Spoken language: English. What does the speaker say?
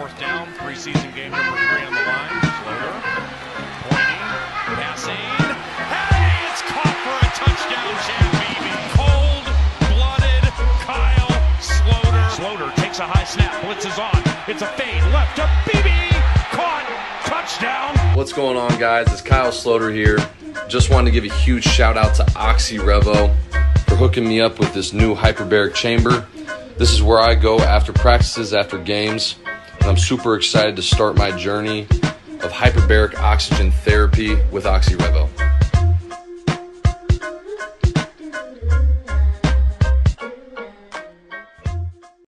fourth down, preseason game number three on the line. Sloter, pointing, passing. Hey, it's caught for a touchdown, Chad. Cold-blooded Kyle Sloter. Sloter takes a high snap, blitzes on. It's a fade left to Beebe. Caught, touchdown. What's going on, guys? It's Kyle Sloter here. Just wanted to give a huge shout out to OxyRevo for hooking me up with this new hyperbaric chamber. This is where I go after practices, after games, I'm super excited to start my journey of hyperbaric oxygen therapy with OxyRevo.